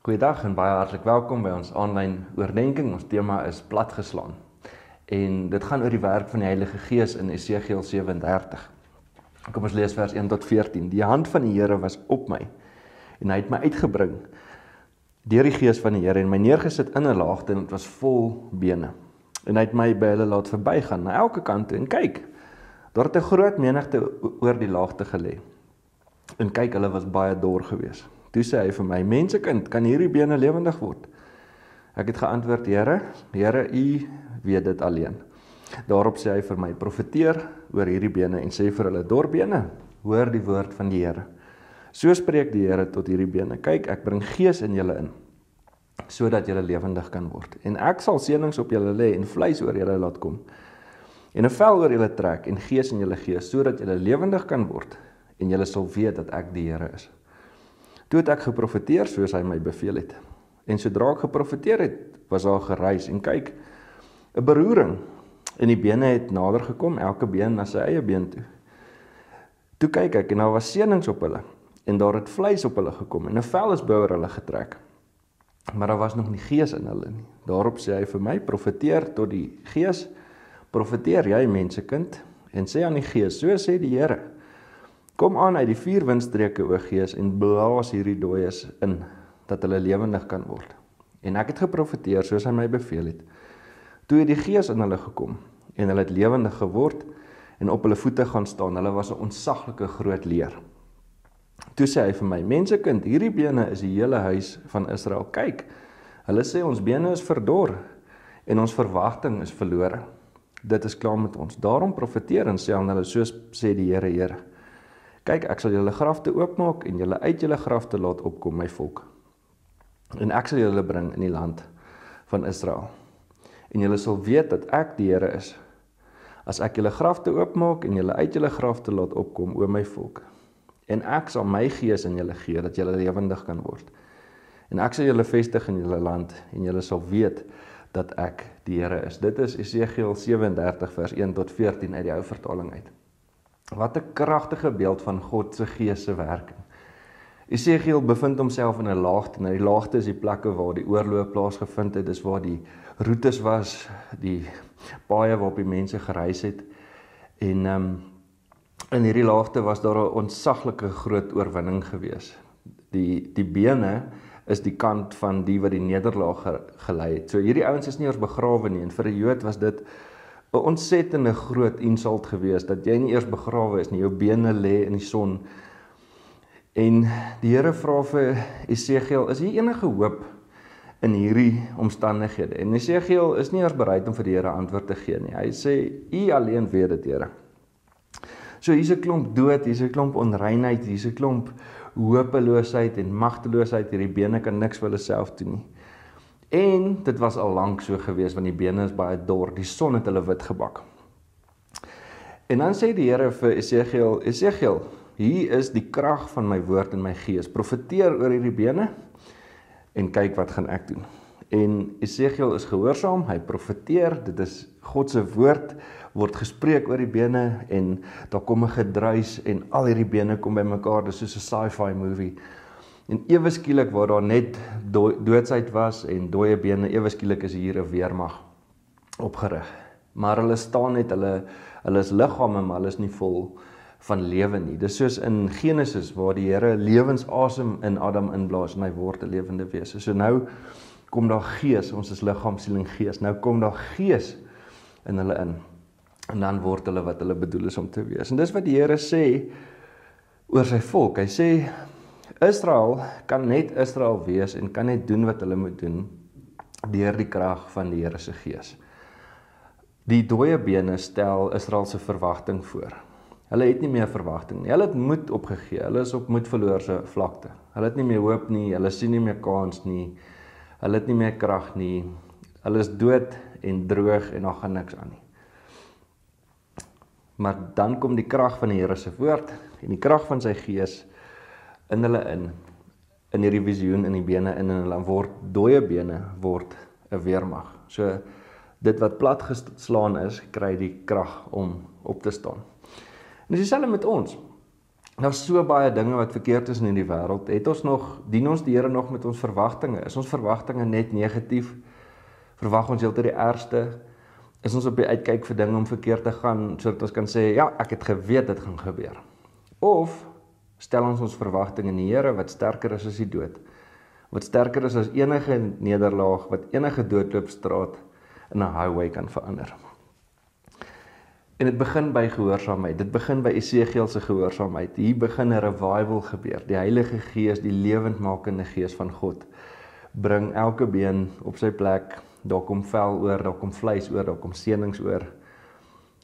Goeiedag en baie hartlik welkom by ons aanlyn oordeenking. Ons tema is platgeslaan. En dit gaan oor die werk van die Heilige Gees in Esegiel 37. Kom ons lees vers 1 tot 14. Die hand van die Here was op my en hy het my uitgebring deur die Gees van die Here en my neergesit in 'n laagte en dit was vol bene. En hy het my by hulle laat verbygaan na elke kant toe en kyk. Daar het 'n groot menigte oor die laagte gelê. En kyk, hulle was baie dor geweest. Toe sê hy vir my: "Mensekind, kan hierdie bene lewendig word?" Ek het geantwoord: "Here, Here, U weet dit alleen." Daarop sê hy vir my: "Profeteer oor hierdie bene en sê vir hulle: Dorbene, hoor die woord van die Here. So spreek die Here tot hierdie bene: Kyk, ek bring gees in julle in sodat julle lewendig kan word. En ek sal seënings op julle lê en vleis oor julle laat kom. En 'n vel oor julle trek en gees in julle gee sodat julle lewendig kan word en julle sal weet dat ek die Here is." Toe het ek geprofeteer soos hy my beveel het. En sodra ek geprofeteer het, was daar gereis en kyk 'n beroering en die bene het nader gekom, elke been na sy eie been toe. Toe kyk ek en daar was seënings op hulle en daar het vleis op hulle gekom en 'n vel is boor hulle getrek. Maar daar was nog nie gees in hulle nie. Daarop sê hy vir my: "Profeteer tot die gees. Profeteer jy mensekind en sê aan die gees: So sê die Here: Kom aan uit die vier windstreke o Gees en blaas hierdie dooies in dat hulle lewendig kan word. En ek het geprofeteer soos hy my beveel het. Toe het die Gees in hulle gekom en hulle het lewendig geword en op hulle voete gaan staan. Hulle was 'n ontsaglike groot leer. Toe sê hy vir my: "Mensekind, hierdie bene is die hele huis van Israel. Kyk, hulle sê ons bene is verdor en ons verwagting is verlore. Dit is klaar met ons. Daarom profeteer en sê aan hulle soos sê die Here, Here: Kyk, ek sal julle grafte oopmaak en julle uit julle grafte laat opkom, my volk. En ek sal julle bring in die land van Israel. En julle sal weet dat ek die Here is. As ek julle grafte oopmaak en julle uit julle grafte laat opkom, o my volk. En ek sal my gees in julle gee dat julle lewendig kan word. En ek sal julle vestig in julle land en julle sal weet dat ek die Here is. Dit is Esegiel 37 vers 1 tot 14 uit die ou vertaling uit. Wat 'n kragtige beeld van God se gees se werking. Esegiel bevind homself in 'n laagte. Nou die laagte is die plekke waar die oorloop plaasgevind het. Dis waar die roetes was, die paaie waarop die mense gereis het. En ehm um, in hierdie laagte was daar 'n ontsaglike groot oorwinning gewees. Die die bene is die kant van die wat die nederlaag gelei het. So hierdie ouens is nie eers begrawe nie en vir 'n Jood was dit 'n ontsettende groot insult gewees dat jy nie eers begrawe is nie, jou bene lê in die son. En die Here vra vir Esegiel, is hier enige hoop in hierdie omstandighede? En Esegiel is nie eers bereid om vir die Here antwoord te gee nie. Hy sê, "U alleen weet dit, Here." So hier's 'n klomp dood, hier's 'n klomp onreinheid, hier's 'n klomp hopeloosheid en magteloosheid. Hierdie bene kan niks vir hulle self doen nie. En dit was al lank so gewees want die bene is baie dor. Die son het hulle wit gebak. En dan sê die Here vir Esegiel, Esegiel, hier is die krag van my woord en my gees. Profeteer oor hierdie bene en kyk wat gaan ek doen. En Esegiel is gehoorsaam, hy profeteer, dit is God se woord word gespreek oor die bene en daar kom 'n gedruis en al hierdie bene kom bymekaar, dis soos 'n sci-fi movie. En ewe skielik waar daar net do doodsheid was en dooie bene, ewe skielik is hier 'n weermag opgerig. Maar hulle staan net, hulle hulle is liggame, maar hulle is nie vol van lewe nie. Dis soos in Genesis waar die Here lewensasem in Adam inblaas en hy word 'n lewende wese. So nou kom daar gees, ons is liggaam, siel en gees. Nou kom daar gees in hulle in. En dan word hulle wat hulle bedoel is om te wees. En dis wat die Here sê oor sy volk. Hy sê Israel kan net Israel wees en kan net doen wat hulle moet doen deur die krag van die Here se Gees. Die dooie bene stel Israel se verwagting voor. Hulle het nie meer verwagting nie. Hulle het moed opgegee. Hulle is op moedverloorse vlakte. Hulle het nie meer hoop nie. Hulle sien nie meer kans nie. Hulle het nie meer krag nie. Hulle is dood en droog en daar gaan niks aan nie. Maar dan kom die krag van die Here se woord en die krag van sy Gees in hulle in in hierdie visioen in die bene in en hulle word dooie bene word 'n weermag. So dit wat plat geslaan is, kry die krag om op te staan. En dis dieselfde met ons. Daar's so baie dinge wat verkeerd is in hierdie wêreld. Het ons nog dien ons die Here nog met ons verwagtinge? Is ons verwagtinge net negatief? Verwag ons heeltyd die ergste? Is ons op die uitkyk vir dinge om verkeerd te gaan sodat ons kan sê ja, ek het geweet dit gaan gebeur? Of stel ons ons verwagting in die Here wat sterker is as die dood? Wat sterker is as enige nederlaag, wat enige doodloopstraat in 'n highway kan verander? En dit begin by gehoorsaamheid. Dit begin by Esegiel se gehoorsaamheid. Hier begin 'n revival gebeur. Die Heilige Gees, die lewendmakende Gees van God, bring elke been op sy plek. Daar kom vel oor, daar kom vleis oor, daar kom senings oor.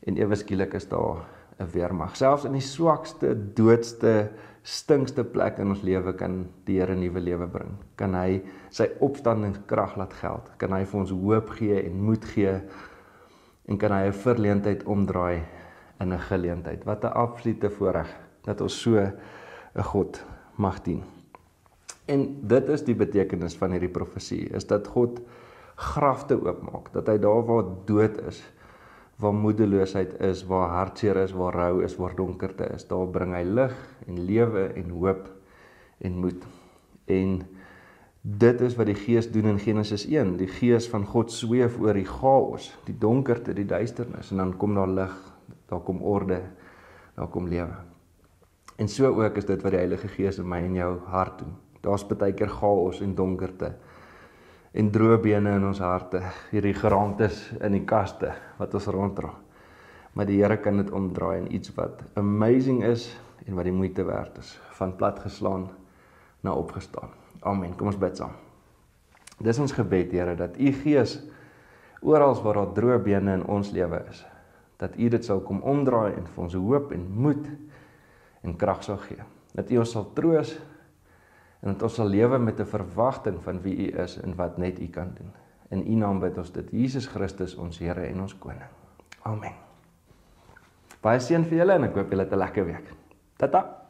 En ewe skielik is daar 'n weermag. Selfs in die swakste, doodste, stinkste plek in ons lewe kan die Here nuwe lewe bring. Kan hy sy opstandingskrag laat geld? Kan hy vir ons hoop gee en moed gee? en kan hy 'n verleentheid omdraai in 'n geleentheid. Wat 'n absolute voorreg dat ons so 'n God mag dien. En dit is die betekenis van hierdie profesie, is dat God grafte oopmaak, dat hy daar waar dood is, waar moedeloosheid is, waar hartseer is, waar rou is, waar donkerte is, daar bring hy lig en lewe en hoop en moed. En Dit is wat die Gees doen in Genesis 1. Die Gees van God sweef oor die chaos, die donkerte, die duisternis en dan kom daar lig, daar kom orde, daar kom lewe. En so ook is dit wat die Heilige Gees in my en jou hart doen. Daar's baie keer chaos en donkerte en droë bene in ons harte, hierdie geraamtes in die kaste wat ons ronddra. Maar die Here kan dit omdraai in iets wat amazing is en wat die moeite werd is, van plat geslaan na opgestaan. Amen. Kom ons bid saam. Dis ons gebed, Here, dat U Gees oral waar daar droë bene in ons lewe is, dat U dit sal kom omdraai en vir ons hoop en moed en krag sal gee. Dat U ons sal troos en dat ons sal lewe met 'n verwagting van wie U is en wat net U kan doen. In U naam bid ons dit, Jesus Christus, ons Here en ons koning. Amen. Baie seën vir julle en ek hoop julle het 'n lekker week. Tata. Free.